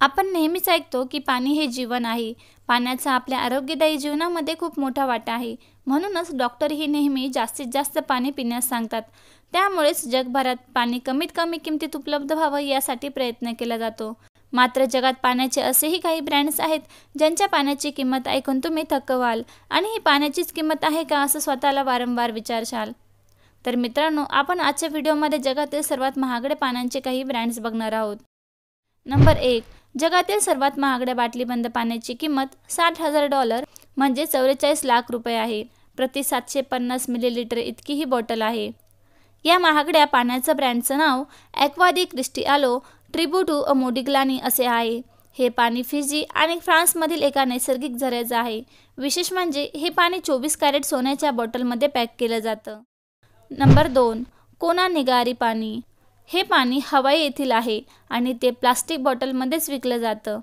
आपण नेहमीच ऐकतो की पाणी हे जीवन आहे. पाण्याचा आपल्या आरोग्यदायी जीवनामध्ये खूप मोठा वाटा आहे. म्हणूनच डॉक्टरही नेहमी जास्तीत जास्त पाणी पिण्यास सांगतात. त्यामुळेच जगभरात पाणी कमीत कमी किमतीत उपलब्ध व्हावं यासाठी प्रयत्न केला जातो. मात्र जगात पाण्याचे असेही काही ब्रँड्स आहेत ज्यांच्या पाण्याची किंमत ऐकून तुम्ही थक्क व्हाल आणि ही पाण्याचीच किंमत आहे का असं स्वतःला वारंवार विचारशाल? तर मित्रांनो आपण आजच्या व्हिडिओमध्ये जगातील सर्वात महागडे पाण्याचे काही ब्रँड्स बघणार आहोत. नंबर एक जगातील सर्वात महागड्या बाटलीबंद पाण्याची किंमत साठ हजार डॉलर म्हणजे चौवेचाळीस लाख रुपये आहे. प्रति सातशे पन्नास मिलीलिटर इतकी ही बॉटल आहे. या महागड्या पाण्याचं ब्रँडचं नाव ॲक्वादी क्रिस्टिआलो ट्रिब्युटू अमोडिग्लानी असे आहे. हे पाणी फिजी आणि फ्रान्समधील एका नैसर्गिक झऱ्याचं आहे. विशेष म्हणजे हे पाणी चोवीस कॅरेट सोन्याच्या बॉटलमध्ये पॅक केलं जातं. नंबर दोन कोना निगारी पाणी. हे पाणी हवाई येथील आहे आणि ते प्लास्टिक बॉटलमध्येच विकलं जातं.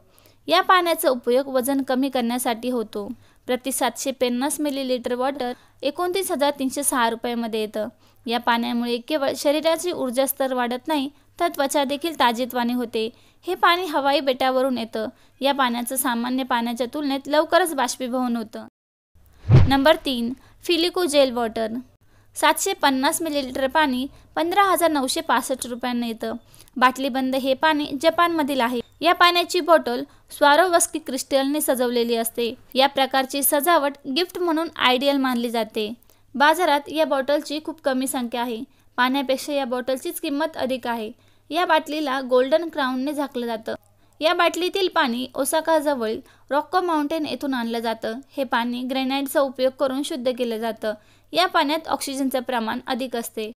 या पाण्याचा उपयोग वजन कमी करण्यासाठी होतो. प्रति सातशे पन्नास मिलीलिटर वॉटर एकोणतीस हजार तीनशे सहा रुपयामध्ये येतं. या पाण्यामुळे केवळ शरीराची ऊर्जा स्तर वाढत नाही तर त्वचा देखील ताजेतवाने होते. हे पाणी हवाई बेटावरून येतं. या पाण्याचं सामान्य पाण्याच्या तुलनेत लवकरच बाष्पीभवन होतं. नंबर तीन फिलिको जेल वॉटर. सातशे पन्नास मिलीलिटर पाणी पंधरा हजार नऊशे पासष्ट रुपयांना येतं. बाटलीबंद हे पाणी जपानमधील आहे. या पाण्याची बॉटल स्वारोवस्की क्रिस्टलने सजवलेली असते. या प्रकारची सजावट गिफ्ट म्हणून आयडियल मानली जाते. बाजारात या बॉटलची खूप कमी संख्या आहे. पाण्यापेक्षा या बॉटलचीच किंमत अधिक आहे. या बाटलीला गोल्डन क्राऊनने झाकलं जातं. या बाटलीतील पाणी ओसाकाजवळ रॉक्को माउंटेन येथून आणलं जातं. हे पाणी ग्रेनाईटचा उपयोग करून शुद्ध केलं जातं. या पाण्यात ऑक्सिजनचं प्रमाण अधिक असते.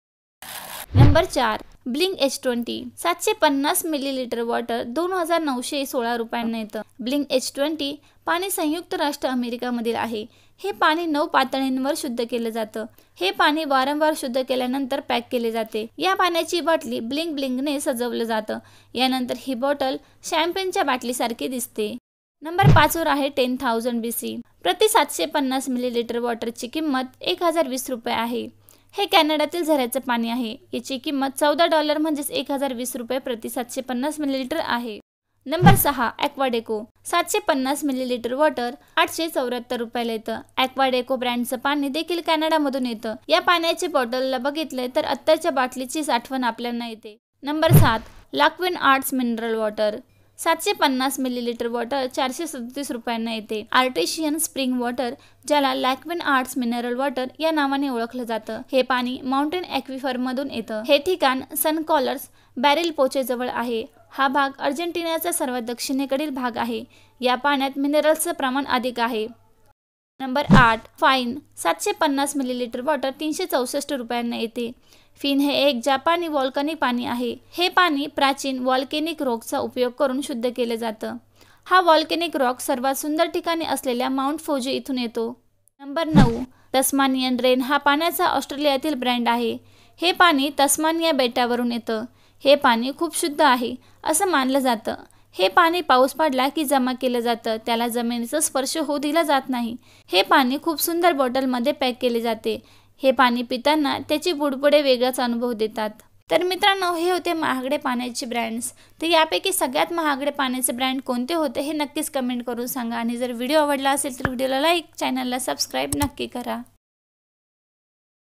नंबर चार ब्लिंग एच ट्वेंटी. सातशे पन्नास मिलीलिटर वॉटर दोन हजार नऊशे सोळा रुपयांना येतं. ब्लिंग एच ट्वेंटी पाणी संयुक्त राष्ट्र अमेरिकामधील आहे. हे पाणी नऊ पातळींवर शुद्ध केलं जातं. हे पाणी वारंवार शुद्ध केल्यानंतर पॅक केले जाते. या पाण्याची बाटली ब्लिंग ब्लिंगने सजवलं जातं. यानंतर ही बॉटल शॅम्पेनच्या बाटलीसारखी दिसते. नंबर पाचवर आहे टेन थाउजंड बी सी. प्रति सातशे पन्नास मिलीलिटर वॉटरची किंमत एक हजार वीस रुपये आहे. हे कॅनडातील झऱ्याचं पाणी आहे. याची किंमत चौदा डॉलर म्हणजेच एक हजार वीस रुपये प्रति सातशे पन्नास मिलीलिटर आहे. नंबर सहा ॲक्वाडेको. सातशे पन्नास मिलीलिटर वॉटर आठशे चौऱ्याहत्तर रुपयाला येतं. ॲक्वाडेको ब्रँडचं पाणी देखील कॅनडामधून येतं. या पाण्याच्या बॉटलला बघितलंय तर आत्ताच्या बाटलीचीच आठवण आपल्याला येते. नंबर सात लाक्विन आर्ट्स मिनरल वॉटर. सातशे पन्नास मिलीलिटर वॉटर चारशे सदतीस रुपयांना येते. आर्टिशियन स्प्रिंग वॉटर ज्याला लॅक्विन आर्ट्स मिनरल वॉटर या नावाने ओळखलं जातं. हे पाणी माउंटेन मधून येतं. हे ठिकाण सनकॉलर्स बॅरिल बॅरेल पोचेजवळ आहे. हा भाग अर्जेंटिनाचा सर्वात दक्षिणेकडील भाग आहे. या पाण्यात मिनरल्सचं प्रमाण अधिक आहे. नंबर आठ फाईन सातशे पन्नास मिलीलिटर वॉटर तीनशे चौसष्ट रुपयांना येते. फिन हे एक जापानी वॉल्कनिक पाणी आहे. हे पाणी प्राचीन वॉल्केनिक रॉकचा उपयोग करून शुद्ध केलं जातं. हा वॉल्केनिक रॉक सर्वात सुंदर ठिकाणी असलेल्या माउंट फौजी इथून येतो. नंबर नऊ तस्मानियन रेन हा पाण्याचा ऑस्ट्रेलियातील ब्रँड आहे. हे पाणी तस्मानिया बेटावरून येतं. हे पाणी खूप शुद्ध आहे असं मानलं जातं. हे पाणी पाऊस पडला की जमा केलं जातं. त्याला जमिनीचा स्पर्श होऊ दिला जात नाही. हे पाणी खूप सुंदर बॉटलमध्ये पॅक केले जाते. हे पाणी पिताना त्याची बुडबुडे वेगळाच अनुभव देतात. तर मित्रांनो हे होते महागडे पाण्याचे ब्रँड्स तर यापैकी सगळ्यात महागडे पाण्याचे ब्रँड कोणते होते हे नक्कीच कमेंट करून सांगा. आणि जर व्हिडिओ आवडला असेल तर व्हिडिओला लाईक चॅनलला सबस्क्राईब नक्की करा.